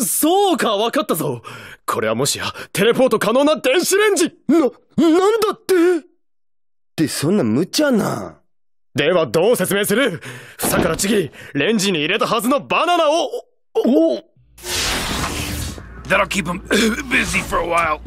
そうか、わかったぞ。これはもしや、テレポート可能な電子レンジな、なんだって？ってそんな無茶な。ではどう説明する？房からちぎり、レンジに入れたはずのバナナを、お That'll keep him busy for a while.